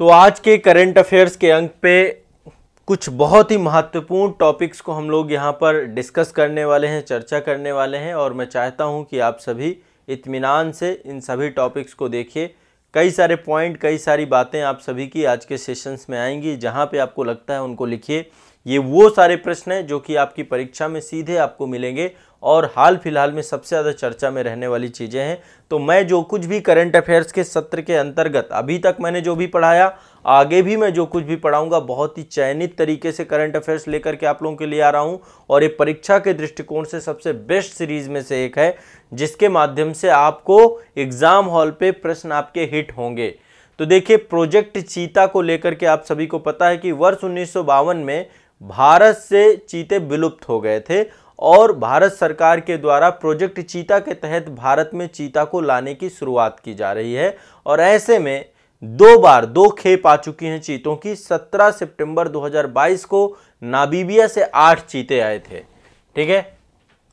तो आज के करंट अफेयर्स के अंक पे कुछ बहुत ही महत्वपूर्ण टॉपिक्स को हम लोग यहाँ पर डिस्कस करने वाले हैं, चर्चा करने वाले हैं और मैं चाहता हूँ कि आप सभी इत्मीनान से इन सभी टॉपिक्स को देखिए। कई सारे पॉइंट कई सारी बातें आप सभी की आज के सेशंस में आएँगी, जहाँ पे आपको लगता है उनको लिखिए। ये वो सारे प्रश्न हैं जो कि आपकी परीक्षा में सीधे आपको मिलेंगे और हाल फ़िलहाल में सबसे ज़्यादा चर्चा में रहने वाली चीज़ें हैं। तो मैं जो कुछ भी करंट अफेयर्स के सत्र के अंतर्गत अभी तक मैंने जो भी पढ़ाया, आगे भी मैं जो कुछ भी पढ़ाऊँगा, बहुत ही चयनित तरीके से करंट अफेयर्स लेकर के आप लोगों के लिए आ रहा हूँ। और ये परीक्षा के दृष्टिकोण से सबसे बेस्ट सीरीज़ में से एक है, जिसके माध्यम से आपको एग्ज़ाम हॉल पे प्रश्न आपके हिट होंगे। तो देखिए प्रोजेक्ट चीता को लेकर के आप सभी को पता है कि वर्ष उन्नीस सौ बावन में भारत से चीते विलुप्त हो गए थे और भारत सरकार के द्वारा प्रोजेक्ट चीता के तहत भारत में चीता को लाने की शुरुआत की जा रही है। और ऐसे में दो बार, दो खेप आ चुकी हैं चीतों की। 17 सितंबर 2022 को नाबीबिया से आठ चीते आए थे। ठीक है?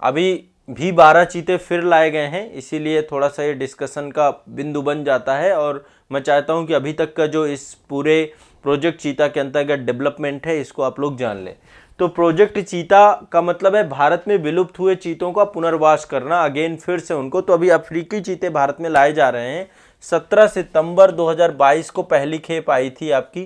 अभी भी बारह चीते फिर लाए गए हैं, इसीलिए थोड़ा सा ये डिस्कशन का बिंदु बन जाता है। और मैं चाहता हूँ कि अभी तक का जो इस पूरे प्रोजेक्ट चीता के अंतर्गत डेवलपमेंट है, इसको आप लोग जान लें। तो प्रोजेक्ट चीता का मतलब है, भारत में विलुप्त हुए चीतों का पुनर्वास करना। अगेन, फिर से उनको तो अभी अफ्रीकी चीते भारत में लाए जा रहे हैं। 17 सितंबर 2022 को पहली खेप आई थी आपकी।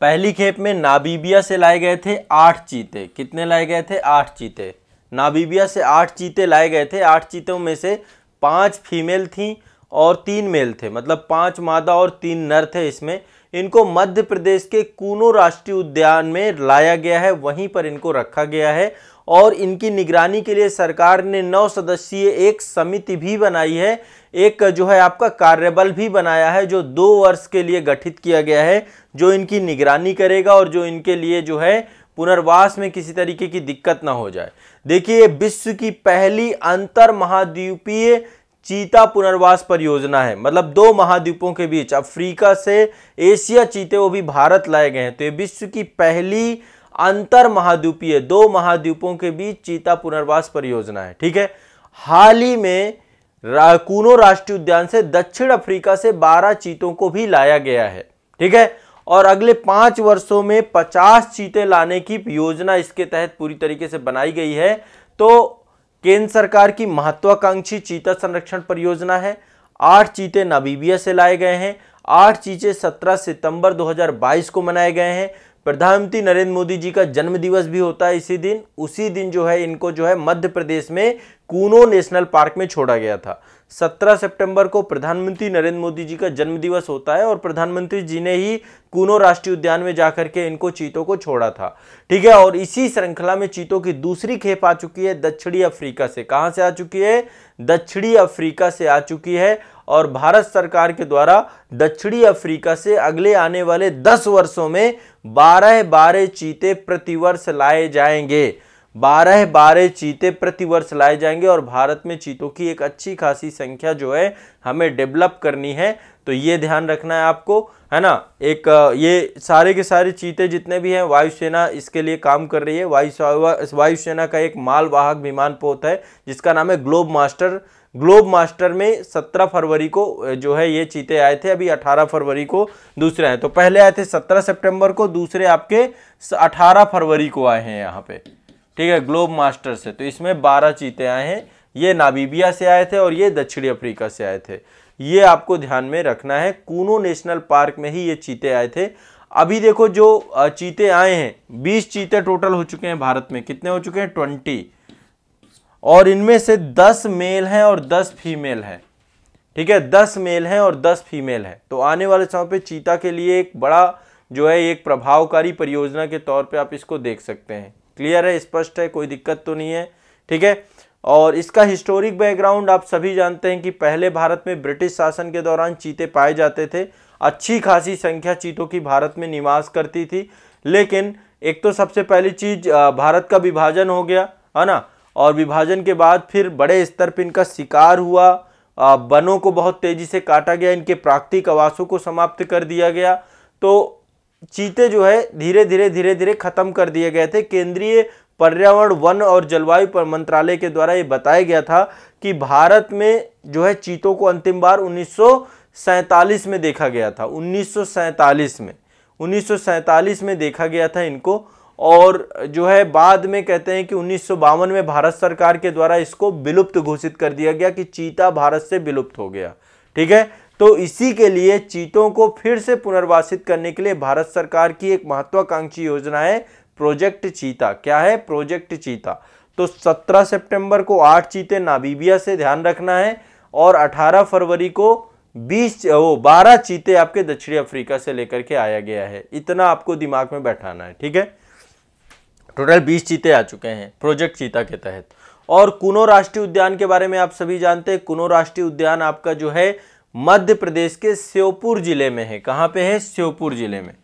पहली खेप में नाबीबिया से लाए गए थे आठ चीते। कितने लाए गए थे? आठ चीते। नाबीबिया से आठ चीते लाए गए थे। आठ चीतों में से पाँच फीमेल थी। और तीन मेल थे मतलब पाँच मादा और तीन नर थे इसमें। इनको मध्य प्रदेश के कूनो राष्ट्रीय उद्यान में लाया गया है, वहीं पर इनको रखा गया है और इनकी निगरानी के लिए सरकार ने नौ सदस्यीय एक समिति भी बनाई है। एक जो है आपका कार्यबल भी बनाया है, जो दो वर्ष के लिए गठित किया गया है, जो इनकी निगरानी करेगा और जो इनके लिए जो है पुनर्वास में किसी तरीके की दिक्कत ना हो जाए। देखिए विश्व की पहली अंतर महाद्वीपीय चीता पुनर्वास परियोजना है। मतलब दो महाद्वीपों के बीच, अफ्रीका से एशिया चीते वो भी भारत लाए गए हैं। तो ये विश्व की पहली अंतर महाद्वीपीय दो महाद्वीपों के बीच चीता पुनर्वास परियोजना है। ठीक है? हाल ही में कूनो राष्ट्रीय उद्यान से दक्षिण अफ्रीका से 12 चीतों को भी लाया गया है। ठीक है? और अगले पाँच वर्षों में 50 चीते लाने की योजना इसके तहत पूरी तरीके से बनाई गई है। तो केंद्र सरकार की महत्वाकांक्षी चीता संरक्षण परियोजना है। आठ चीते नबीबिया से लाए गए हैं। आठ चीते 17 सितंबर 2022 को मनाए गए हैं। प्रधानमंत्री नरेंद्र मोदी जी का जन्म दिवस भी होता है इसी दिन। उसी दिन जो है, इनको जो है मध्य प्रदेश में कूनो नेशनल पार्क में छोड़ा गया था। 17 सितंबर को प्रधानमंत्री नरेंद्र मोदी जी का जन्म दिवस होता है और प्रधानमंत्री जी ने ही कूनो राष्ट्रीय उद्यान में जाकर के इनको चीतों को छोड़ा था। ठीक है, और इसी श्रृंखला में चीतों की दूसरी खेप आ चुकी है दक्षिणी अफ्रीका से। कहाँ से आ चुकी है? दक्षिणी अफ्रीका से आ चुकी है और भारत सरकार के द्वारा दक्षिणी अफ्रीका से अगले आने वाले 10 वर्षों में 12 बारह चीते प्रतिवर्ष लाए जाएँगे। बारह बारह चीते प्रतिवर्ष लाए जाएँगे और भारत में चीतों की एक अच्छी खासी संख्या जो है हमें डेवलप करनी है। तो ये ध्यान रखना है आपको, है ना? एक, ये सारे के सारे चीते जितने भी हैं, वायुसेना इसके लिए काम कर रही है। वायु वायुसेना का एक मालवाहक विमान पोत है, जिसका नाम है ग्लोब मास्टर। ग्लोब मास्टर में 17 फरवरी को, जो है ये चीते आए थे, अभी 18 फरवरी को दूसरे आए तो पहले आए थे 17 सितंबर को, दूसरे आपके 18 फरवरी को आए हैं यहाँ पे। ठीक है, ग्लोब मास्टर से। तो इसमें बारह चीते आए हैं। ये नाबीबिया से आए थे और ये दक्षिणी अफ्रीका से आए थे। ये आपको ध्यान में रखना है, कूनो नेशनल पार्क में ही ये चीते आए थे। अभी देखो जो चीते आए हैं, बीस चीते टोटल हो चुके हैं भारत में। कितने हो चुके हैं? ट्वेंटी। और इनमें से दस मेल हैं और दस फीमेल हैं। ठीक है, दस मेल हैं और दस फीमेल हैं। तो आने वाले समय पे चीता के लिए एक बड़ा, जो है, एक प्रभावकारी परियोजना के तौर पे आप इसको देख सकते हैं। क्लियर है, स्पष्ट है, कोई दिक्कत तो नहीं है, ठीक है? और इसका हिस्टोरिक बैकग्राउंड आप सभी जानते हैं कि पहले भारत में ब्रिटिश शासन के दौरान चीते पाए जाते थे। अच्छी खासी संख्या चीतों की भारत में निवास करती थी। लेकिन एक तो सबसे पहली चीज़ भारत का विभाजन हो गया, है ना? और विभाजन के बाद फिर बड़े स्तर पर इनका शिकार हुआ। वनों को बहुत तेज़ी से काटा गया, इनके प्राकृतिक आवासों को समाप्त कर दिया गया। तो चीते जो है धीरे धीरे धीरे धीरे खत्म कर दिए गए थे। केंद्रीय पर्यावरण, वन और जलवायु मंत्रालय के द्वारा ये बताया गया था कि भारत में जो है चीतों को अंतिम बार उन्नीस 1947 में देखा गया था। 1947 में। 1947 में देखा गया था इनको और जो है बाद में कहते हैं कि उन्नीस सौ बावन में भारत सरकार के द्वारा इसको विलुप्त घोषित कर दिया गया कि चीता भारत से विलुप्त हो गया। ठीक है? तो इसी के लिए चीतों को फिर से पुनर्वासित करने के लिए भारत सरकार की एक महत्वाकांक्षी योजना है, प्रोजेक्ट चीता। क्या है प्रोजेक्ट चीता? तो 17 सितंबर को आठ चीते नाबीबिया से ध्यान रखना है और 18 फरवरी को 20 वो 12 चीते आपके दक्षिणी अफ्रीका से लेकर के आया गया है। इतना आपको दिमाग में बैठाना है, ठीक है? टोटल 20 चीते आ चुके हैं प्रोजेक्ट चीता के तहत। और कुनो राष्ट्रीय उद्यान के बारे में आप सभी जानते हैं। कुनो राष्ट्रीय उद्यान आपका जो है मध्य प्रदेश के श्योपुर ज़िले में है। कहाँ पे है? श्योपुर ज़िले में।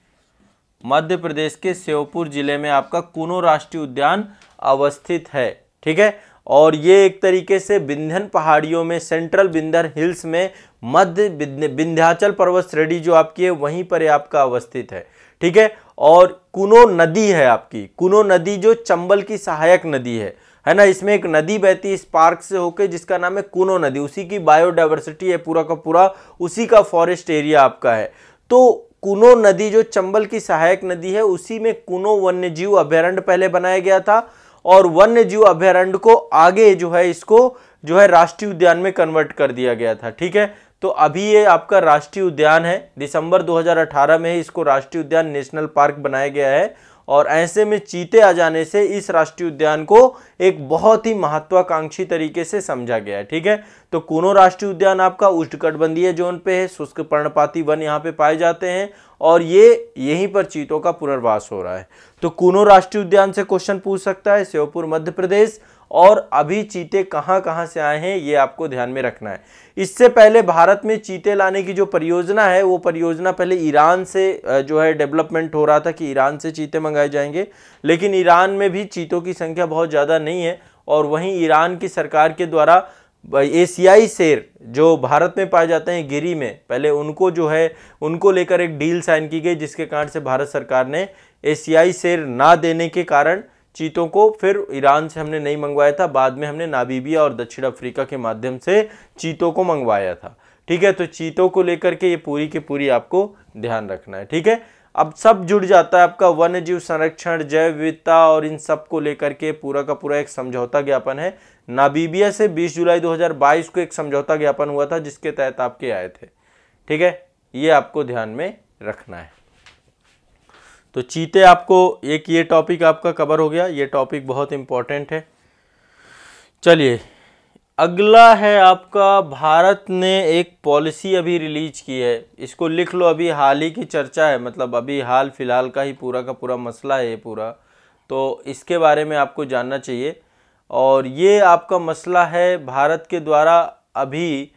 मध्य प्रदेश के श्योपुर ज़िले में आपका कुनो राष्ट्रीय उद्यान अवस्थित है। ठीक है? और ये एक तरीके से विंध्यन पहाड़ियों में, सेंट्रल बिंदर हिल्स में, मध्य विंध्याचल पर्वत श्रेणी जो आपकी है, वहीं पर आपका अवस्थित है। ठीक है? और कुनो नदी है आपकी। कुनो नदी जो चंबल की सहायक नदी है। है ना, इसमें एक नदी बहती इस पार्क से होकर जिसका नाम है कुनो नदी। उसी की बायोडाइवर्सिटी है पूरा का पूरा, उसी का फॉरेस्ट एरिया आपका है। तो कुनो नदी जो चंबल की सहायक नदी है, उसी में कुनो वन्य जीव अभ्यारण्य पहले बनाया गया था और वन्य जीव अभ्यारण्य को आगे जो है, इसको जो है राष्ट्रीय उद्यान में कन्वर्ट कर दिया गया था, ठीक है? तो अभी ये आपका राष्ट्रीय उद्यान है। दिसंबर 2018 में इसको राष्ट्रीय उद्यान नेशनल पार्क बनाया गया है। और ऐसे में चीते आ जाने से इस राष्ट्रीय उद्यान को एक बहुत ही महत्वाकांक्षी तरीके से समझा गया है, ठीक है? तो कोनो राष्ट्रीय उद्यान आपका उष्णकटबंधीय जोन पे है, शुष्क पर्णपाती वन यहाँ पे पाए जाते हैं और ये यहीं पर चीतों का पुनर्वास हो रहा है। तो कूनो राष्ट्रीय उद्यान से क्वेश्चन पूछ सकता है, श्योपुर, मध्य प्रदेश और अभी चीते कहाँ कहाँ से आए हैं, ये आपको ध्यान में रखना है। इससे पहले भारत में चीते लाने की जो परियोजना है, वो परियोजना पहले ईरान से जो है डेवलपमेंट हो रहा था कि ईरान से चीते मंगाए जाएँगे। लेकिन ईरान में भी चीतों की संख्या बहुत ज़्यादा नहीं है और वहीं ईरान की सरकार के द्वारा एशियाई शेर जो भारत में पाए जाते हैं, गिरी में, पहले उनको जो है, उनको लेकर एक डील साइन की गई, जिसके कारण से भारत सरकार ने एशियाई शेर ना देने के कारण चीतों को फिर ईरान से हमने नहीं मंगवाया था, बाद में हमने नाबीबिया और दक्षिण अफ्रीका के माध्यम से चीतों को मंगवाया था। ठीक है तो चीतों को लेकर के ये पूरी की पूरी आपको ध्यान रखना है, ठीक है? अब सब जुड़ जाता है आपका वन्य जीव संरक्षण, जैव विविधता और इन सबको लेकर के पूरा का पूरा एक समझौता ज्ञापन है। नाबीबिया से 20 जुलाई 2022 को एक समझौता ज्ञापन हुआ था, जिसके तहत आपके आए थे। ठीक है, ये आपको ध्यान में रखना है। तो चीते आपको एक ये टॉपिक आपका कवर हो गया। ये टॉपिक बहुत इंपॉर्टेंट है। चलिए, अगला है आपका, भारत ने एक पॉलिसी अभी रिलीज़ की है। इसको लिख लो, अभी हाल ही की चर्चा है मतलब अभी हाल फ़िलहाल का ही पूरा का पूरा मसला है ये पूरा। तो इसके बारे में आपको जानना चाहिए। और ये आपका मसला है, भारत के द्वारा अभी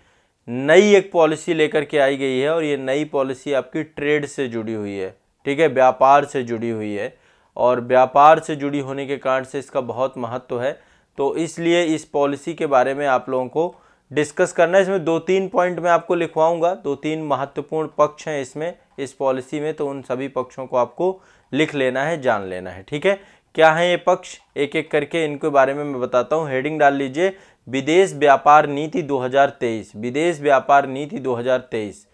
नई एक पॉलिसी लेकर के आई गई है और ये नई पॉलिसी आपकी ट्रेड से जुड़ी हुई है। ठीक है, व्यापार से जुड़ी हुई है और व्यापार से जुड़ी होने के कारण से इसका बहुत महत्व है। तो इसलिए इस पॉलिसी के बारे में आप लोगों को डिस्कस करना है। इसमें दो तीन पॉइंट मैं आपको लिखवाऊँगा। दो तीन महत्वपूर्ण पक्ष हैं इसमें, इस पॉलिसी में तो उन सभी पक्षों को आपको लिख लेना है, जान लेना है, ठीक है? क्या है ये पक्ष? एक एक करके इनके बारे में मैं बताता हूँ। हेडिंग डाल लीजिए, विदेश व्यापार नीति 2023 विदेश व्यापार नीति 2023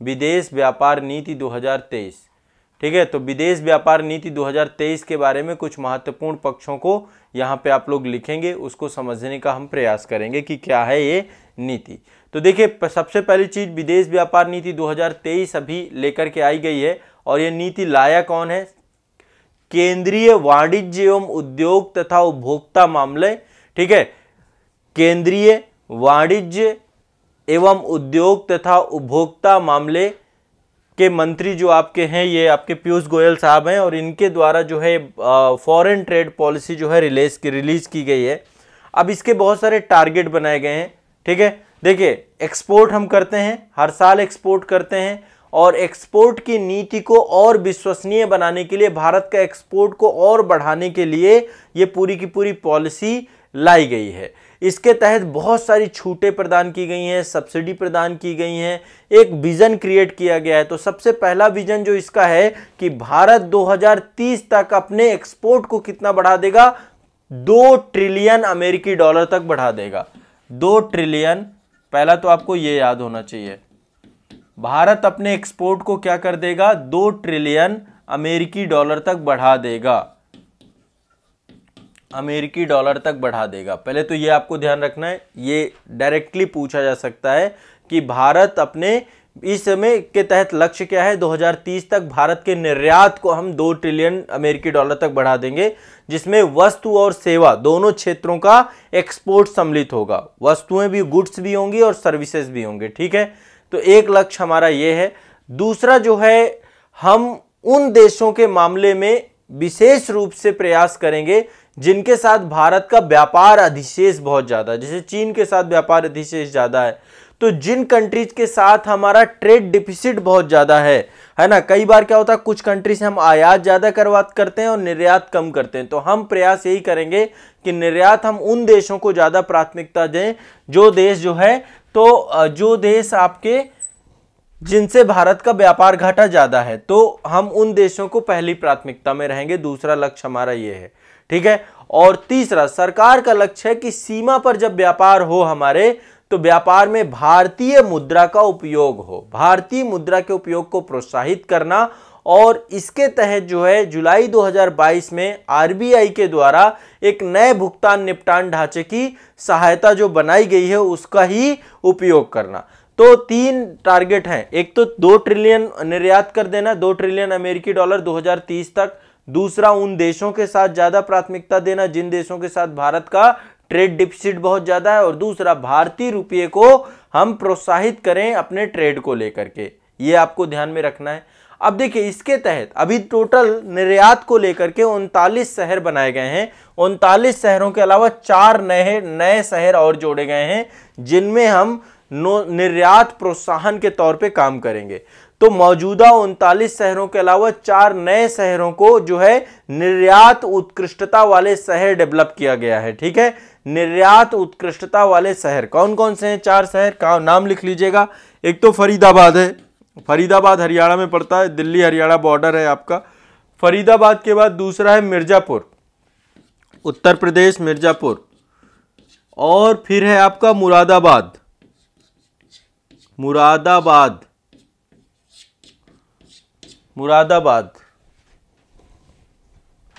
विदेश व्यापार नीति 2023 ठीक है? तो विदेश व्यापार नीति 2023 के बारे में कुछ महत्वपूर्ण पक्षों को यहाँ पे आप लोग लिखेंगे, उसको समझने का हम प्रयास करेंगे कि क्या है ये नीति। तो देखिए सबसे पहली चीज़, विदेश व्यापार नीति 2023 अभी लेकर के आई गई है और ये नीति लाया कौन है? केंद्रीय वाणिज्य एवं उद्योग तथा उपभोक्ता मामले, ठीक है? केंद्रीय वाणिज्य एवं उद्योग तथा उपभोक्ता मामले के मंत्री जो आपके हैं, ये आपके पीयूष गोयल साहब हैं और इनके द्वारा जो है फॉरेन ट्रेड पॉलिसी जो है रिलीज़ की रिलीज़ की गई है। अब इसके बहुत सारे टारगेट बनाए गए हैं, ठीक है? देखिए एक्सपोर्ट हम करते हैं, हर साल एक्सपोर्ट करते हैं और एक्सपोर्ट की नीति को और विश्वसनीय बनाने के लिए, भारत का एक्सपोर्ट को और बढ़ाने के लिए ये पूरी की पूरी पॉलिसी लाई गई है। इसके तहत बहुत सारी छूटें प्रदान की गई हैं, सब्सिडी प्रदान की गई हैं। एक विजन क्रिएट किया गया है। तो सबसे पहला विजन जो इसका है कि भारत 2030 तक अपने एक्सपोर्ट को कितना बढ़ा देगा? दो ट्रिलियन अमेरिकी डॉलर तक बढ़ा देगा। दो ट्रिलियन, पहला तो आपको यह याद होना चाहिए। भारत अपने एक्सपोर्ट को क्या कर देगा? दो ट्रिलियन अमेरिकी डॉलर तक बढ़ा देगा। अमेरिकी डॉलर तक बढ़ा देगा। पहले तो ये आपको ध्यान रखना है, ये डायरेक्टली पूछा जा सकता है कि भारत अपने इस समय के तहत लक्ष्य क्या है? 2030 तक भारत के निर्यात को हम दो ट्रिलियन अमेरिकी डॉलर तक बढ़ा देंगे, जिसमें वस्तु और सेवा दोनों क्षेत्रों का एक्सपोर्ट सम्मिलित होगा। वस्तुएँ भी गुड्स भी होंगी और सर्विसेज़ भी होंगे, ठीक है? तो एक लक्ष्य हमारा ये है। दूसरा जो है, हम उन देशों के मामले में विशेष रूप से प्रयास करेंगे जिनके साथ भारत का व्यापार अधिशेष बहुत ज़्यादा है, जैसे चीन के साथ व्यापार अधिशेष ज़्यादा है तो जिन कंट्रीज़ के साथ हमारा ट्रेड डिफिसिट बहुत ज़्यादा है है ना? कई बार क्या होता है, कुछ कंट्री से हम आयात ज़्यादा करवात करते हैं और निर्यात कम करते हैं। तो हम प्रयास यही करेंगे कि निर्यात हम उन देशों को ज़्यादा प्राथमिकता दें, जो देश जो है तो जो देश आपके, जिनसे भारत का व्यापार घाटा ज़्यादा है तो हम उन देशों को पहली प्राथमिकता में रहेंगे। दूसरा लक्ष्य हमारा ये है। ठीक है? और तीसरा, सरकार का लक्ष्य है कि सीमा पर जब व्यापार हो हमारे तो व्यापार में भारतीय मुद्रा का उपयोग हो। भारतीय मुद्रा के उपयोग को प्रोत्साहित करना और इसके तहत जो है, जुलाई 2022 में आरबीआई के द्वारा एक नए भुगतान निपटान ढांचे की सहायता जो बनाई गई है, उसका ही उपयोग करना। तो तीन टारगेट हैं। एक तो दो ट्रिलियन निर्यात कर देना, दो ट्रिलियन अमेरिकी डॉलर 2030 तक दूसरा, उन देशों के साथ ज़्यादा प्राथमिकता देना, जिन देशों के साथ भारत का ट्रेड डिफिसिट बहुत ज़्यादा है, और दूसरा, भारतीय रुपये को हम प्रोत्साहित करें अपने ट्रेड को लेकर के। ये आपको ध्यान में रखना है। अब देखिए, इसके तहत अभी टोटल निर्यात को लेकर के उनतालीस शहर बनाए गए हैं। उनतालीस शहरों के अलावा चार नए नए शहर और जोड़े गए हैं, जिनमें हम निर्यात प्रोत्साहन के तौर पे काम करेंगे। तो मौजूदा उनतालीस शहरों के अलावा चार नए शहरों को जो है निर्यात उत्कृष्टता वाले शहर डेवलप किया गया है, ठीक है? निर्यात उत्कृष्टता वाले शहर। कौन कौन से हैं चार शहर? का नाम लिख लीजिएगा। एक तो फरीदाबाद है। फरीदाबाद हरियाणा में पड़ता है। दिल्ली, हरियाणा बॉर्डर है आपका। फरीदाबाद के बाद दूसरा है मिर्जापुर। उत्तर प्रदेश, मिर्जापुर। और फिर है आपका मुरादाबाद। मुरादाबाद। मुरादाबाद।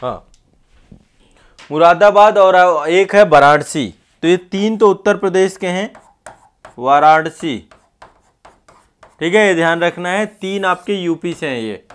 हाँ। मुरादाबाद और एक है वाराणसी। तो ये तीन तो उत्तर प्रदेश के हैं। वाराणसी। ठीक है, ये ध्यान रखना है। तीन आपके यूपी से हैं ये।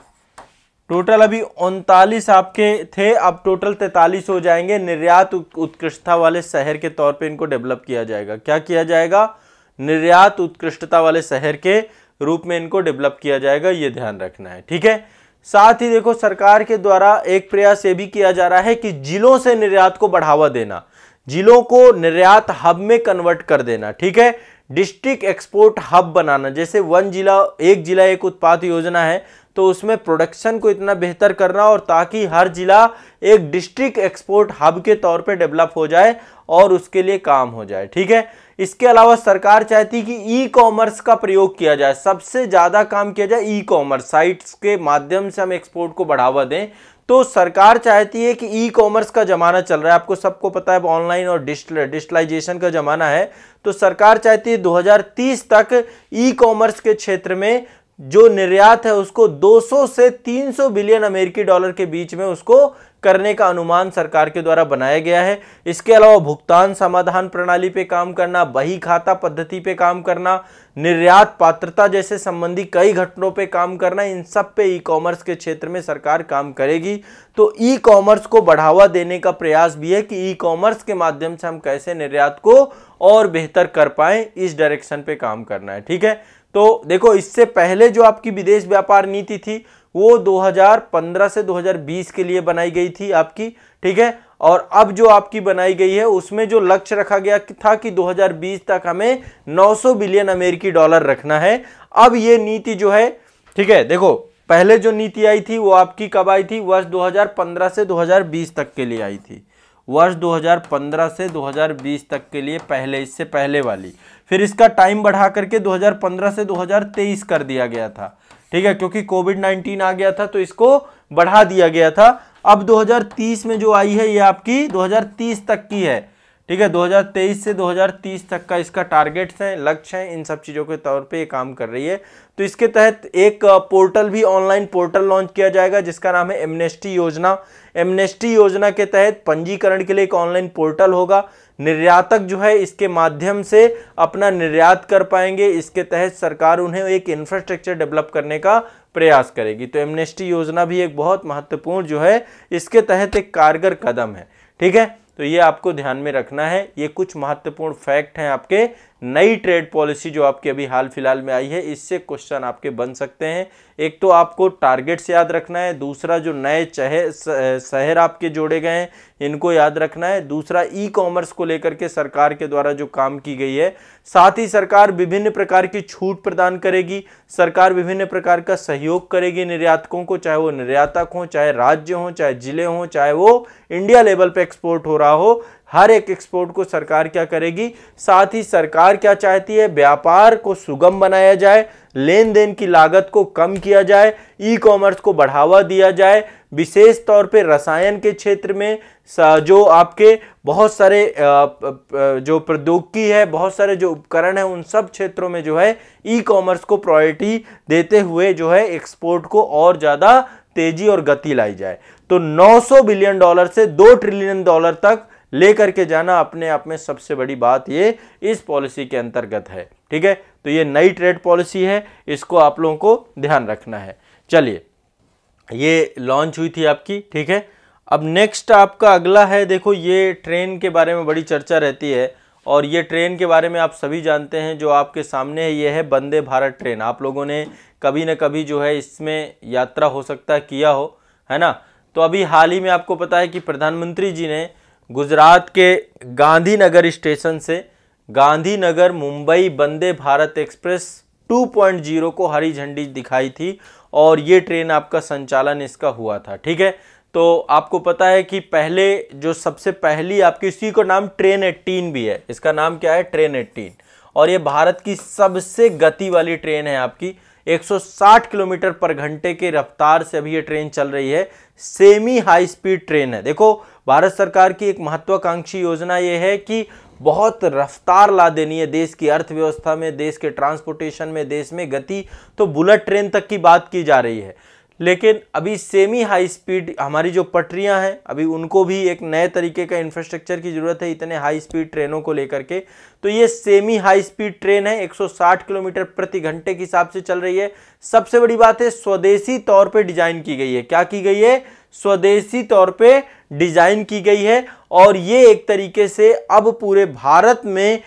टोटल अभी उनतालीस आपके थे। अब टोटल तैतालीस हो जाएँगे। निर्यात उत्कृष्टता वाले शहर के तौर पे इनको डेवलप किया जाएगा। क्या किया जाएगा? निर्यात उत्कृष्टता वाले शहर के रूप में इनको डेवलप किया जाएगा, ये ध्यान रखना है, ठीक है? साथ ही देखो, सरकार के द्वारा एक प्रयास ये भी किया जा रहा है कि जिलों से निर्यात को बढ़ावा देना, जिलों को निर्यात हब में कन्वर्ट कर देना, ठीक है? डिस्ट्रिक्ट एक्सपोर्ट हब बनाना, जैसे वन जिला, एक जिला एक उत्पाद योजना है तो उसमें प्रोडक्शन को इतना बेहतर करना और ताकि हर जिला एक डिस्ट्रिक्ट एक्सपोर्ट हब के तौर पे डेवलप हो जाए और उसके लिए काम हो जाए, ठीक है? इसके अलावा सरकार चाहती कि ई कॉमर्स का प्रयोग किया जाए। सबसे ज़्यादा काम किया जाए ई कॉमर्स साइट्स के माध्यम से हम एक्सपोर्ट को बढ़ावा दें। तो सरकार चाहती है कि ई कॉमर्स का ज़माना चल रहा है। आपको सबको पता है ऑनलाइन और डिजिटल डिजिटलाइजेशन का ज़माना है। तो सरकार चाहती है 2030 तक ई कॉमर्स के क्षेत्र में जो निर्यात है उसको 200 से 300 बिलियन अमेरिकी डॉलर के बीच में उसको करने का अनुमान सरकार के द्वारा बनाया गया है। इसके अलावा भुगतान समाधान प्रणाली पे काम करना, बही खाता पद्धति पे काम करना, निर्यात पात्रता जैसे संबंधी कई घटनों पे काम करना, इन सब पे ई कॉमर्स के क्षेत्र में सरकार काम करेगी। तो ई कॉमर्स को बढ़ावा देने का प्रयास भी है कि ई कॉमर्स के माध्यम से हम कैसे निर्यात को और बेहतर कर पाए, इस डायरेक्शन पे काम करना है। ठीक है? तो देखो, इससे पहले जो आपकी विदेश व्यापार नीति थी, वो 2015 से 2020 के लिए बनाई गई थी आपकी, ठीक है? और अब जो आपकी बनाई गई है, उसमें जो लक्ष्य रखा गया था कि 2020 तक हमें 900 बिलियन अमेरिकी डॉलर रखना है। अब ये नीति जो है, ठीक है, देखो, पहले जो नीति आई थी, वो आपकी कब आई थी? वर्ष 2015 से 2020 तक के लिए आई थी। वर्ष 2015 से 2020 तक के लिए पहले, इससे पहले वाली। फिर इसका टाइम बढ़ा करके 2015 से 2023 कर दिया गया था। ठीक है? क्योंकि कोविड 19 आ गया था तो इसको बढ़ा दिया गया था। अब 2030 में जो आई है, ये आपकी 2030 तक की है। ठीक है? 2023 से 2030 तक का इसका टारगेट्स है, लक्ष्य है, इन सब चीज़ों के तौर पे ये काम कर रही है। तो इसके तहत एक पोर्टल भी ऑनलाइन पोर्टल लॉन्च किया जाएगा, जिसका नाम है एमनेस्टी योजना। एमनेस्टी योजना के तहत पंजीकरण के लिए एक ऑनलाइन पोर्टल होगा। निर्यातक जो है इसके माध्यम से अपना निर्यात कर पाएँगे। इसके तहत सरकार उन्हें एक इंफ्रास्ट्रक्चर डेवलप करने का प्रयास करेगी। तो एमनेस्टी योजना भी एक बहुत महत्वपूर्ण जो है, इसके तहत एक कारगर कदम है। ठीक है? तो ये आपको ध्यान में रखना है। ये कुछ महत्वपूर्ण फैक्ट हैं आपके नई ट्रेड पॉलिसी जो आपकी अभी हाल फ़िलहाल में आई है, इससे क्वेश्चन आपके बन सकते हैं। एक तो आपको टारगेट्स याद रखना है, दूसरा जो नए शहर आपके जोड़े गए हैं, इनको याद रखना है। दूसरा ई कॉमर्स को लेकर के सरकार के द्वारा जो काम की गई है, साथ ही सरकार विभिन्न प्रकार की छूट प्रदान करेगी, सरकार विभिन्न प्रकार का सहयोग करेगी निर्यातकों को, चाहे वो निर्यातक हो, चाहे राज्य हो, चाहे ज़िले हों, चाहे वो इंडिया लेवल पे एक्सपोर्ट हो रहा हो। हर एक एक्सपोर्ट को सरकार क्या करेगी? साथ ही सरकार क्या चाहती है? व्यापार को सुगम बनाया जाए लेन देन की लागत को कम किया जाए ई कॉमर्स को बढ़ावा दिया जाए। विशेष तौर पे रसायन के क्षेत्र में जो आपके बहुत सारे जो प्रौद्योगिकी है, बहुत सारे जो उपकरण है, उन सब क्षेत्रों में जो है ई कॉमर्स को प्रायोरिटी देते हुए जो है एक्सपोर्ट को और ज़्यादा तेज़ी और गति लाई जाए। तो 900 बिलियन डॉलर से 2 ट्रिलियन डॉलर तक लेकर के जाना अपने आप में सबसे बड़ी बात ये इस पॉलिसी के अंतर्गत है। ठीक है? तो ये नई ट्रेड पॉलिसी है, इसको आप लोगों को ध्यान रखना है। चलिए, ये लॉन्च हुई थी आपकी, ठीक है? अब नेक्स्ट आपका अगला है, देखो ये ट्रेन के बारे में बड़ी चर्चा रहती है, और ये ट्रेन के बारे में आप सभी जानते हैं, जो आपके सामने है ये है वंदे भारत ट्रेन। आप लोगों ने कभी ना कभी जो है इसमें यात्रा हो सकता है, किया हो, है ना? तो अभी हाल ही में आपको पता है कि प्रधानमंत्री जी ने गुजरात के गांधीनगर स्टेशन से गांधीनगर मुंबई वंदे भारत एक्सप्रेस 2.0 को हरी झंडी दिखाई थी और ये ट्रेन आपका संचालन इसका हुआ था, ठीक है? तो आपको पता है कि पहले, जो सबसे पहली आपकी, इसी को नाम ट्रेन एट्टीन भी है। इसका नाम क्या है? Train eighteen. और ये भारत की सबसे गति वाली ट्रेन है आपकी 160 किलोमीटर पर घंटे के रफ्तार से अभी ये ट्रेन चल रही है। सेमी हाई स्पीड ट्रेन है। देखो, भारत सरकार की एक महत्वाकांक्षी योजना ये है कि बहुत रफ्तार ला देनी है देश की अर्थव्यवस्था में, देश के ट्रांसपोर्टेशन में, देश में गति। तो बुलेट ट्रेन तक की बात की जा रही है। लेकिन अभी सेमी हाई स्पीड हमारी जो पटरियाँ हैं, अभी उनको भी एक नए तरीके का इंफ्रास्ट्रक्चर की ज़रूरत है, इतने हाई स्पीड ट्रेनों को लेकर के। तो ये सेमी हाई स्पीड ट्रेन है 160 किलोमीटर प्रति घंटे के हिसाब से चल रही है। सबसे बड़ी बात है, स्वदेशी तौर पे डिज़ाइन की गई है। क्या की गई है? स्वदेशी तौर पे डिज़ाइन की गई है और ये एक तरीके से अब पूरे भारत में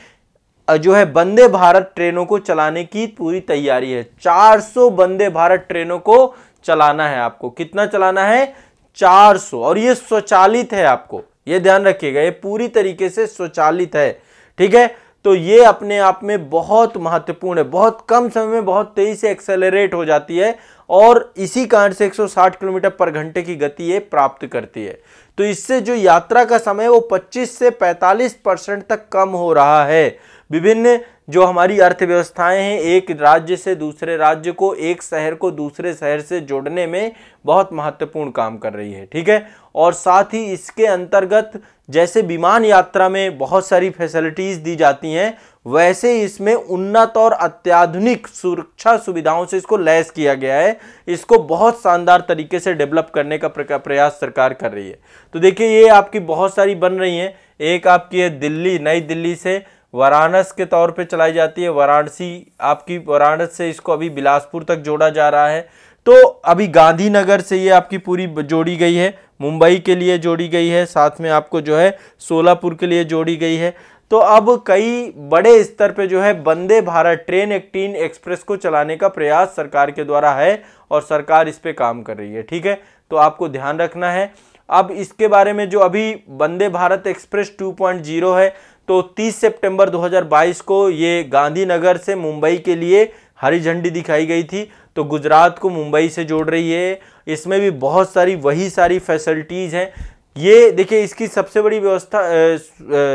जो है वंदे भारत ट्रेनों को चलाने की पूरी तैयारी है। 400 वंदे भारत ट्रेनों को चलाना है आपको। कितना चलाना है? 400 और ये स्वचालित है आपको। ये ध्यान रखिएगा, ये पूरी तरीके से स्वचालित है। ठीक है? तो ये अपने आप में बहुत महत्वपूर्ण है। बहुत कम समय में बहुत तेज़ी से एक्सेलरेट हो जाती है और इसी कारण से 160 किलोमीटर पर घंटे की गति ये प्राप्त करती है। तो इससे जो यात्रा का समय वो 25 से 45 परसेंट तक कम हो रहा है। विभिन्न जो हमारी अर्थव्यवस्थाएँ हैं, एक राज्य से दूसरे राज्य को, एक शहर को दूसरे शहर से जोड़ने में बहुत महत्वपूर्ण काम कर रही है, ठीक है? और साथ ही इसके अंतर्गत जैसे विमान यात्रा में बहुत सारी फैसिलिटीज़ दी जाती हैं, वैसे इसमें उन्नत और अत्याधुनिक सुरक्षा सुविधाओं से इसको लैस किया गया है। इसको बहुत शानदार तरीके से डेवलप करने का प्रयास सरकार कर रही है। तो देखिए, ये आपकी बहुत सारी बन रही हैं। एक आपकी है दिल्ली, नई दिल्ली से वाराणस के तौर पे चलाई जाती है। वाराणसी, आपकी, वाराणस से इसको अभी बिलासपुर तक जोड़ा जा रहा है। तो अभी गांधीनगर से ये आपकी पूरी जोड़ी गई है। मुंबई के लिए जोड़ी गई है। साथ में आपको जो है, सोलापुर के लिए जोड़ी गई है। तो अब कई बड़े स्तर पे जो है, Vande Bharat train eighteen express को चलाने का प्रयास सरकार के द्वारा है और सरकार इस पर काम कर रही है, ठीक है? तो आपको ध्यान रखना है। अब इसके बारे में जो अभी वंदे भारत एक्सप्रेस 2.0 है तो 30 सितंबर 2022 को ये गांधीनगर से मुंबई के लिए हरी झंडी दिखाई गई थी। तो गुजरात को मुंबई से जोड़ रही है। इसमें भी बहुत सारी, वही सारी फैसिलिटीज़ हैं। ये देखिए, इसकी सबसे बड़ी व्यवस्था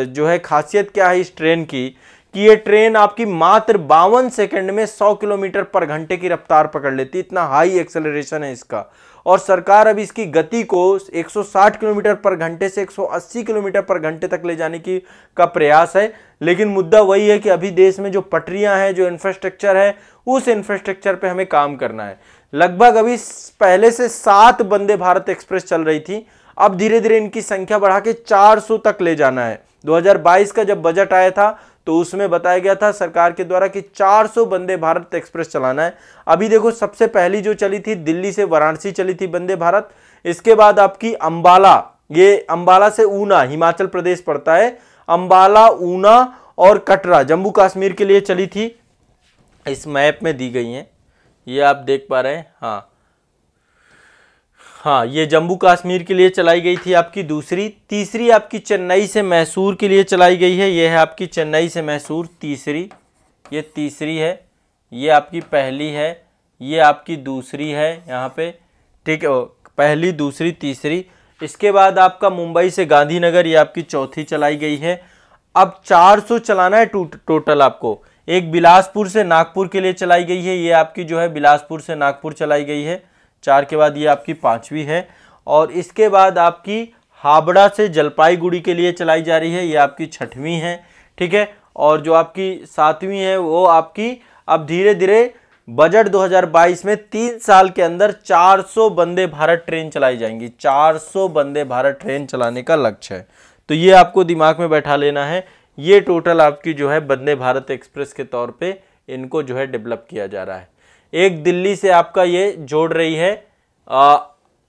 जो है खासियत क्या है इस ट्रेन की? कि ये ट्रेन आपकी मात्र बावन सेकंड में 100 किलोमीटर पर घंटे की रफ्तार पकड़ लेती। इतना हाई एक्सेलरेशन है इसका। और सरकार अब इसकी गति को 160 किलोमीटर पर घंटे से 180 किलोमीटर पर घंटे तक ले जाने की का प्रयास है। लेकिन मुद्दा वही है कि अभी देश में जो पटरियाँ हैं, जो इंफ्रास्ट्रक्चर है, उस इंफ्रास्ट्रक्चर पे हमें काम करना है। लगभग अभी पहले से सात वंदे भारत एक्सप्रेस चल रही थी, अब धीरे धीरे इनकी संख्या बढ़ा के 400 तक ले जाना है। 2022 का जब बजट आया था तो उसमें बताया गया था सरकार के द्वारा कि 400 वंदे भारत एक्सप्रेस चलाना है। अभी देखो, सबसे पहली जो चली थी दिल्ली से वाराणसी चली थी वंदे भारत। इसके बाद आपकी अंबाला, ये अंबाला से ऊना, हिमाचल प्रदेश पड़ता है। अंबाला, ऊना और कटरा, जम्मू कश्मीर के लिए चली थी। इस मैप में दी गई हैं। ये आप देख पा रहे हैं हाँ। हाँ ये जम्मू कश्मीर के लिए चलाई गई थी आपकी दूसरी। तीसरी आपकी चेन्नई से मैसूर के लिए चलाई गई है। ये है आपकी चेन्नई से मैसूर तीसरी। ये तीसरी है। ये आपकी पहली है। ये आपकी दूसरी है यहाँ पे। ठीक है पहली, दूसरी, तीसरी। इसके बाद आपका मुंबई से गांधीनगर ये आपकी चौथी चलाई गई है। अब 400 चलाना है टोटल आपको। एक बिलासपुर से नागपुर के लिए चलाई गई है। ये आपकी जो है बिलासपुर से नागपुर चलाई गई है। चार के बाद ये आपकी पांचवी है और इसके बाद आपकी हावड़ा से जलपाईगुड़ी के लिए चलाई जा रही है, ये आपकी छठवीं है, ठीक है? और जो आपकी सातवीं है, वो आपकी अब धीरे धीरे बजट 2022 में तीन साल के अंदर 400 वंदे भारत ट्रेन चलाई जाएँगी। 400 वंदे भारत ट्रेन चलाने का लक्ष्य है। तो ये आपको दिमाग में बैठा लेना है। ये टोटल आपकी जो है वंदे भारत एक्सप्रेस के तौर पे इनको जो है डेवलप किया जा रहा है। एक दिल्ली से आपका ये जोड़ रही है आ,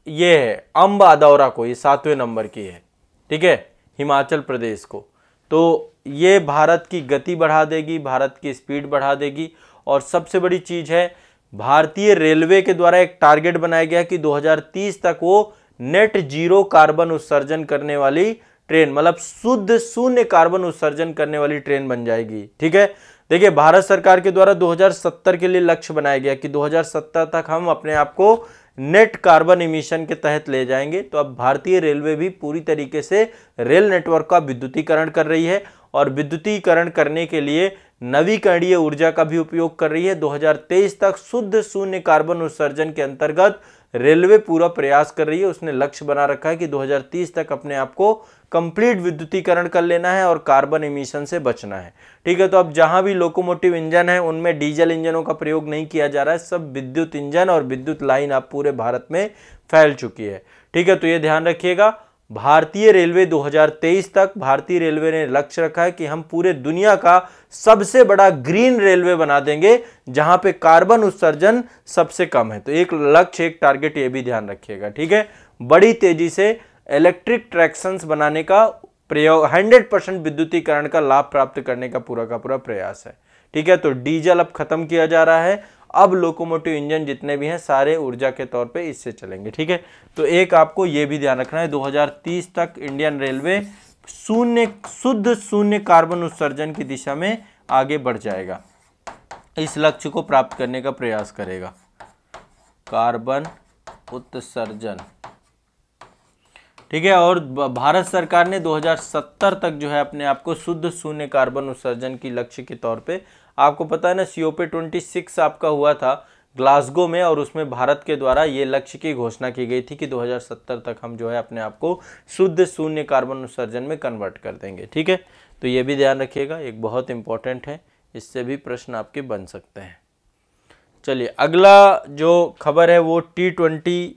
ये है अम्ब आदौरा को ये सातवें नंबर की है ठीक है हिमाचल प्रदेश को। तो ये भारत की गति बढ़ा देगी भारत की स्पीड बढ़ा देगी और सबसे बड़ी चीज़ है भारतीय रेलवे के द्वारा एक टारगेट बनाया गया कि 2030 तक वो नेट ज़ीरो कार्बन उत्सर्जन करने वाली ट्रेन मतलब शुद्ध शून्य कार्बन उत्सर्जन करने वाली ट्रेन बन जाएगी ठीक है? देखिए, भारत सरकार के द्वारा 2070 के लिए लक्ष्य बनाया गया कि 2070 तक हम अपने आप को नेट कार्बन इमिशन के तहत ले जाएँगे। तो अब भारतीय रेलवे भी पूरी तरीके से रेल नेटवर्क का विद्युतीकरण कर रही है और विद्युतीकरण करने के लिए नवीकरणीय ऊर्जा का भी उपयोग कर रही है। 2023 तक शुद्ध शून्य कार्बन उत्सर्जन के अंतर्गत रेलवे पूरा प्रयास कर रही है, उसने लक्ष्य बना रखा है कि 2030 तक अपने आप को कंप्लीट विद्युतीकरण कर लेना है और कार्बन इमिशन से बचना है। ठीक है तो अब जहाँ भी लोकोमोटिव इंजन है, उनमें डीजल इंजनों का प्रयोग नहीं किया जा रहा है, सब विद्युत इंजन और विद्युत लाइन आप पूरे भारत में फैल चुकी है। ठीक है तो ये ध्यान रखिएगा, भारतीय रेलवे 2023 तक, भारतीय रेलवे ने लक्ष्य रखा है कि हम पूरे दुनिया का सबसे बड़ा ग्रीन रेलवे बना देंगे, जहाँ पे कार्बन उत्सर्जन सबसे कम है। तो एक लक्ष्य, एक टारगेट ये भी ध्यान रखिएगा, ठीक है? बड़ी तेज़ी से इलेक्ट्रिक ट्रैक्शंस बनाने का प्रयोग 100 परसेंट विद्युतीकरण का लाभ प्राप्त करने का पूरा का पूरा प्रयास है, ठीक है? तो डीजल अब खत्म किया जा रहा है। अब लोकोमोटिव इंजन जितने भी हैं, सारे ऊर्जा के तौर पे इससे चलेंगे, ठीक है? तो एक आपको ये भी ध्यान रखना है 2030 तक इंडियन रेलवे शून्य, शुद्ध शून्य कार्बन उत्सर्जन की दिशा में आगे बढ़ जाएगा। इस लक्ष्य को प्राप्त करने का प्रयास करेगा। कार्बन उत्सर्जन। ठीक है, और भारत सरकार ने 2070 तक जो है अपने आप को शुद्ध शून्य कार्बन उत्सर्जन की लक्ष्य के तौर पे, आपको पता है ना सीओपे 26 आपका हुआ था। ग्लासगो में और उसमें भारत के द्वारा ये लक्ष्य की घोषणा की गई थी कि 2070 तक हम जो है अपने आप को शुद्ध शून्य कार्बन उत्सर्जन में कन्वर्ट कर देंगे, ठीक है? तो ये भी ध्यान रखिएगा, एक बहुत इंपॉर्टेंट है, इससे भी प्रश्न आपके बन सकते हैं। चलिए, अगला जो खबर है वो टी ट्वेंटी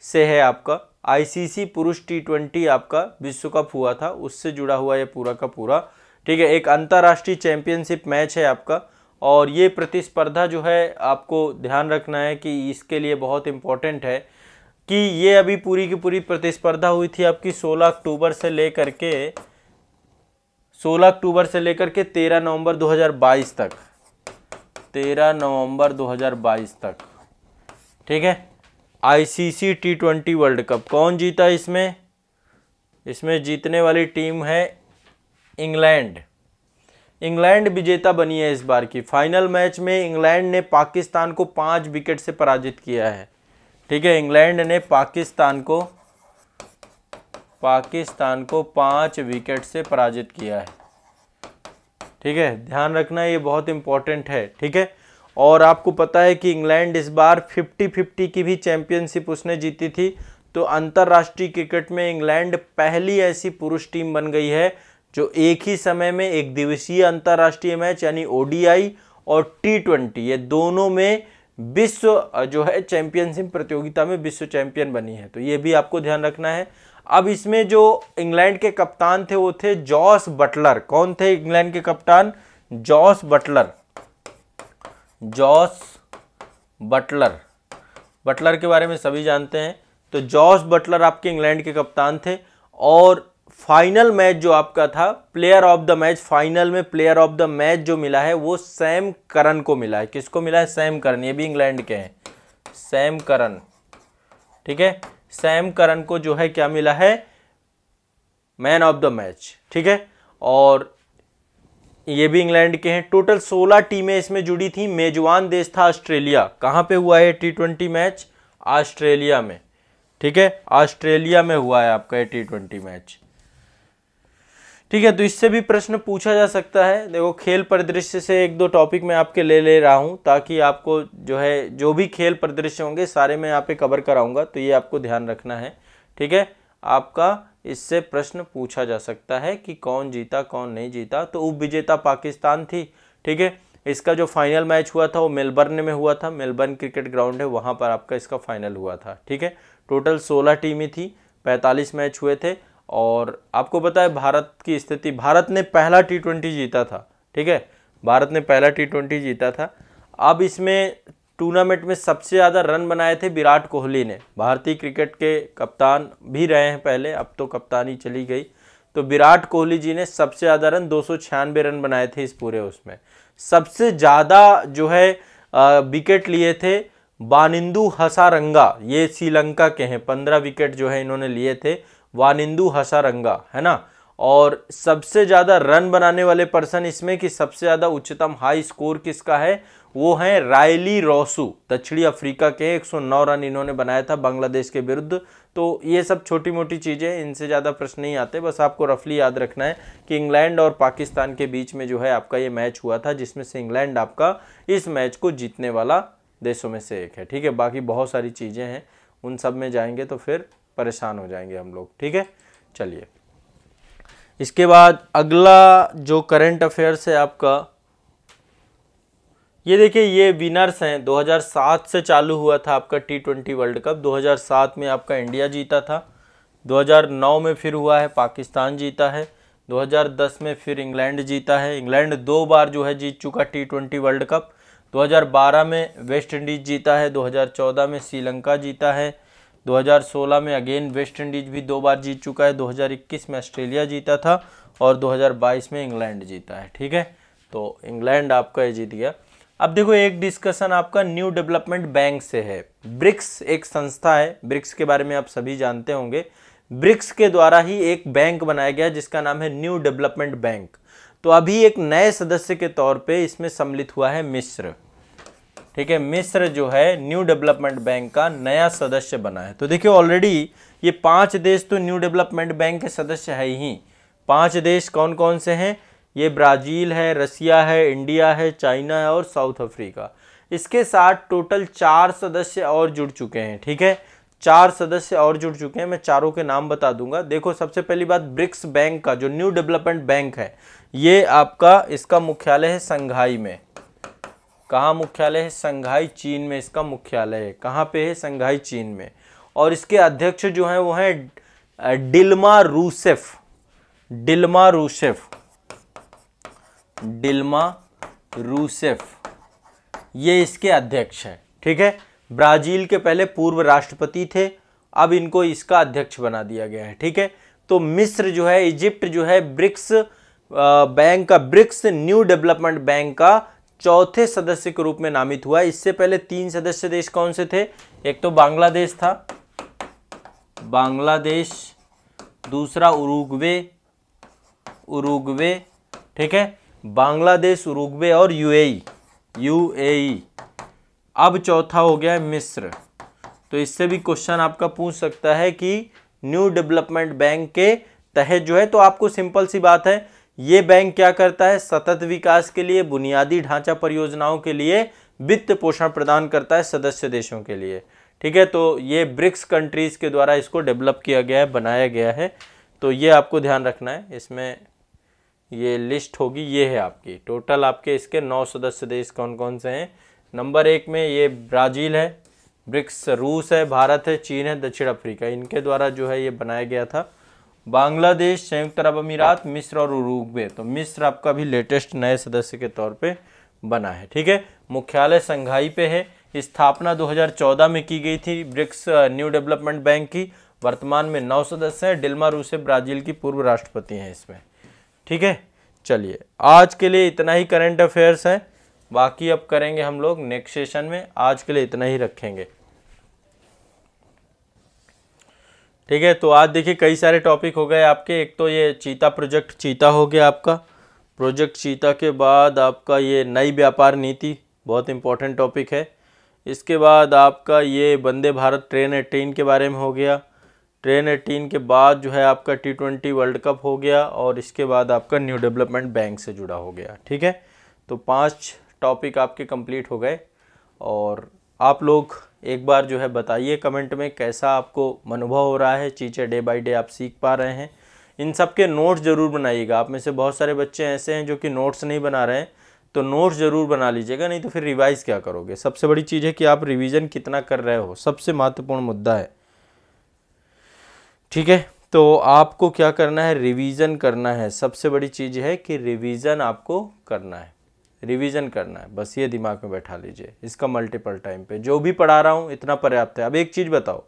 से है आपका। आईसीसी पुरुष टी ट्वेंटी आपका विश्व कप हुआ था, उससे जुड़ा हुआ ये पूरा का पूरा, ठीक है? एक अंतर्राष्ट्रीय चैंपियनशिप मैच है आपका। और ये प्रतिस्पर्धा जो है आपको ध्यान रखना है कि इसके लिए बहुत इम्पोर्टेंट है कि ये अभी पूरी की पूरी प्रतिस्पर्धा हुई थी आपकी 16 अक्टूबर से लेकर के 16 अक्टूबर से लेकर के 13 नवंबर 2022 तक। 13 नवंबर 2022 तक। ठीक है? ICC T twenty world cup कौन जीता इसमें? इसमें जीतने वाली टीम है इंग्लैंड। इंग्लैंड विजेता बनी है इस बार की। फाइनल मैच में इंग्लैंड ने पाकिस्तान को पाँच विकेट से पराजित किया है। ठीक है, इंग्लैंड ने पाकिस्तान को पाकिस्तान को पाँच विकेट से पराजित किया है। ठीक है, ध्यान रखना ये बहुत इंपॉर्टेंट है। ठीक है, और आपको पता है कि इंग्लैंड इस बार 50-50 की भी चैंपियनशिप उसने जीती थी। तो अंतर्राष्ट्रीय क्रिकेट में इंग्लैंड पहली ऐसी पुरुष टीम बन गई है जो एक ही समय में एक दिवसीय अंतर्राष्ट्रीय मैच यानी ओडीआई और टी ट्वेंटी ये दोनों में विश्व जो है चैंपियनशिप प्रतियोगिता में विश्व चैंपियन बनी है। तो ये भी आपको ध्यान रखना है। अब इसमें जो इंग्लैंड के कप्तान थे, वो थे जॉस बटलर। कौन थे इंग्लैंड के कप्तान? Jos Buttler. Jos Buttler. Buttler के बारे में सभी जानते हैं। तो जॉस बटलर आपके इंग्लैंड के कप्तान थे और फाइनल मैच जो आपका था player of the match final में प्लेयर ऑफ़ द मैच जो मिला है, वो सैम करन को मिला है। किसको मिला है? सैम करन ये भी इंग्लैंड के हैं। सैम करन ठीक है? सैम करन को जो है, क्या मिला है? मैन ऑफ़ द मैच ठीक है? और ये भी इंग्लैंड के हैं। टोटल 16 टीमें इसमें जुड़ी थी। मेजबान देश था ऑस्ट्रेलिया। कहाँ पे हुआ है टी ट्वेंटी मैच ऑस्ट्रेलिया में। ठीक है? ऑस्ट्रेलिया में हुआ है आपका ये टी ट्वेंटी मैच ठीक है तो इससे भी प्रश्न पूछा जा सकता है। देखो, खेल परिदृश्य से एक दो टॉपिक मैं आपके ले ले रहा हूँ, ताकि आपको जो है, जो भी खेल परिदृश्य होंगे, सारे मैं यहाँ पे कवर कराऊँगा तो ये आपको ध्यान रखना है। ठीक है, आपका इससे प्रश्न पूछा जा सकता है कि कौन जीता, कौन नहीं जीता। तो उप विजेता पाकिस्तान थी, ठीक है, इसका जो फाइनल मैच हुआ था, वो मेलबर्न में हुआ था। मेलबर्न क्रिकेट ग्राउंड है, वहाँ पर आपका इसका फाइनल हुआ था, ठीक है। टोटल सोलह टीमें थी, पैंतालीस मैच हुए थे। और आपको पता है भारत की स्थिति, भारत ने पहला टी ट्वेंटी जीता था, ठीक है? भारत ने पहला टी ट्वेंटी जीता था। अब इसमें टूर्नामेंट में सबसे ज़्यादा रन बनाए थे विराट कोहली ने। भारतीय क्रिकेट के कप्तान भी रहे हैं पहले, अब तो कप्तानी चली गई। तो विराट कोहली जी ने सबसे ज़्यादा रन दो सौ छियानवे रन बनाए थे इस पूरे उसमें। सबसे ज़्यादा जो है विकेट लिए थे बानिंदू हसारंगा, ये श्रीलंका के हैं। पंद्रह विकेट जो है इन्होंने लिए थे। वानिंदु हसारंगा, है ना? और सबसे ज़्यादा रन बनाने वाले पर्सन इसमें कि सबसे ज़्यादा उच्चतम हाई स्कोर किसका है? वो है रायली रोसू, दक्षिणी अफ्रीका के 109 रन इन्होंने बनाया था बांग्लादेश के विरुद्ध। तो ये सब छोटी मोटी चीज़ें, इनसे ज़्यादा प्रश्न नहीं आते, बस आपको रफली याद रखना है कि इंग्लैंड और पाकिस्तान के बीच में जो है आपका ये मैच हुआ था, जिसमें से इंग्लैंड आपका इस मैच को जीतने वाला देशों में से एक है। ठीक है, बाकी बहुत सारी चीज़ें हैं, उन सब में जाएँगे तो फिर परेशान हो जाएँगे हम लोग, ठीक है? चलिए। इसके बाद अगला जो करंट अफेयर्स है आपका, ये देखिए, ये विनर्स हैं। 2007 से चालू हुआ था आपका टी ट्वेंटी वर्ल्ड कप 2007 में आपका इंडिया जीता था। 2009 में फिर हुआ है, पाकिस्तान जीता है। 2010 में फिर इंग्लैंड जीता है। इंग्लैंड दो बार जो है जीत चुका टी ट्वेंटी वर्ल्ड कप 2012 में वेस्ट इंडीज जीता है। 2014 में श्रीलंका जीता है। 2016 में अगेन वेस्ट इंडीज भी दो बार जीत चुका है। 2021 में ऑस्ट्रेलिया जीता था और 2022 में इंग्लैंड जीता है, ठीक है? तो इंग्लैंड आपका ये जीत गया। अब देखो, एक डिस्कशन आपका न्यू डेवलपमेंट बैंक से है। ब्रिक्स एक संस्था है। ब्रिक्स के बारे में आप सभी जानते होंगे। ब्रिक्स के द्वारा ही एक बैंक बनाया गया जिसका नाम है न्यू डेवलपमेंट बैंक तो अभी एक नए सदस्य के तौर पे इसमें सम्मिलित हुआ है मिस्र। ठीक है, मिस्र जो है न्यू डेवलपमेंट बैंक का नया सदस्य बना है। तो देखिए ऑलरेडी ये पाँच देश तो न्यू डेवलपमेंट बैंक के सदस्य है ही। पाँच देश कौन कौन से हैं? ये ब्राज़ील है, रसिया है, इंडिया है, चाइना है और साउथ अफ्रीका। इसके साथ टोटल चार सदस्य और जुड़ चुके हैं, ठीक है? चार सदस्य और जुड़ चुके हैं, मैं चारों के नाम बता दूँगा। देखो, सबसे पहली बात, ब्रिक्स बैंक का जो न्यू डेवलपमेंट बैंक है, ये आपका, इसका मुख्यालय है संघाई में। कहाँ मुख्यालय है? संघाई चीन में, इसका मुख्यालय है। कहाँ पे है? संघाई चीन में। और इसके अध्यक्ष जो हैं, वो हैं Dilma Rousseff. Dilma Rousseff. Dilma Rousseff. ये इसके अध्यक्ष हैं, ठीक है? ब्राज़ील के पहले पूर्व राष्ट्रपति थे, अब इनको इसका अध्यक्ष बना दिया गया है, ठीक है? तो मिस्र जो है, इजिप्ट जो है, ब्रिक्स बैंक का, ब्रिक्स न्यू डेवलपमेंट बैंक का चौथे सदस्य के रूप में नामित हुआ। इससे पहले तीन सदस्य देश कौन से थे? एक तो बांग्लादेश था। बांग्लादेश, दूसरा उरुग्वे उरुग्वे, ठीक है? बांग्लादेश, उरुग्वे और यूएई यूएई। अब चौथा हो गया है मिस्र। तो इससे भी क्वेश्चन आपका पूछ सकता है कि न्यू डेवलपमेंट बैंक के तहत जो है तो आपको सिंपल सी बात है ये बैंक क्या करता है? सतत विकास के लिए, बुनियादी ढांचा परियोजनाओं के लिए, वित्त पोषण प्रदान करता है सदस्य देशों के लिए। ठीक है तो ये ब्रिक्स कंट्रीज़ के द्वारा इसको डेवलप किया गया है, बनाया गया है। तो ये आपको ध्यान रखना है, इसमें ये लिस्ट होगी, ये है आपकी। टोटल आपके इसके नौ सदस्य देश कौन कौन से हैं? नंबर एक में ये ब्राज़ील है, ब्रिक्स रूस है, भारत है, चीन है, दक्षिण अफ्रीका। इनके द्वारा जो है ये बनाया गया था। बांग्लादेश, संयुक्त अरब अमीरात, मिस्र और उरुग्वे। तो मिस्र आपका भी लेटेस्ट नए सदस्य के तौर पे बना है, ठीक है? मुख्यालय संघाई पे है। स्थापना 2014 में की गई थी ब्रिक्स न्यू डेवलपमेंट बैंक की। वर्तमान में नौ सदस्य हैं। डिल्मा रूसे ब्राज़ील की पूर्व राष्ट्रपति हैं इसमें, ठीक है? चलिए, आज के लिए इतना ही करेंट अफेयर्स हैं। बाकी अब करेंगे हम लोग नेक्स्ट सेशन में। आज के लिए इतना ही रखेंगे। ठीक है तो आज देखिए कई सारे टॉपिक हो गए आपके। एक तो ये चीता प्रोजेक्ट चीता हो गया आपका। प्रोजेक्ट चीता के बाद आपका ये नई व्यापार नीति, बहुत इंपॉर्टेंट टॉपिक है। इसके बाद आपका ये वंदे भारत ट्रेन एटीन के बारे में हो गया। ट्रेन एटीन के बाद जो है आपका टी ट्वेंटी वर्ल्ड कप हो गया और इसके बाद आपका न्यू डेवलपमेंट बैंक से जुड़ा हो गया, ठीक है? तो पाँच टॉपिक आपके कंप्लीट हो गए और आप लोग एक बार जो है बताइए कमेंट में कैसा आपको अनुभव हो रहा है, चीज़ें डे बाई डे आप सीख पा रहे हैं। इन सब के नोट्स ज़रूर बनाइएगा। आप में से बहुत सारे बच्चे ऐसे हैं जो कि नोट्स नहीं बना रहे हैं तो नोट्स ज़रूर बना लीजिएगा, नहीं तो फिर रिवाइज़ क्या करोगे? सबसे बड़ी चीज़ है कि आप रिवीजन कितना कर रहे हो, सबसे महत्वपूर्ण मुद्दा है। ठीक है तो आपको क्या करना है? रिवीजन करना है। सबसे बड़ी चीज़ है कि रिवीजन आपको करना है। रिवीजन करना है। बस ये दिमाग में बैठा लीजिए। इसका मल्टीपल टाइम पे। जो भी पढ़ा रहा हूँ, इतना पर्याप्त है। अब एक चीज़ बताओ।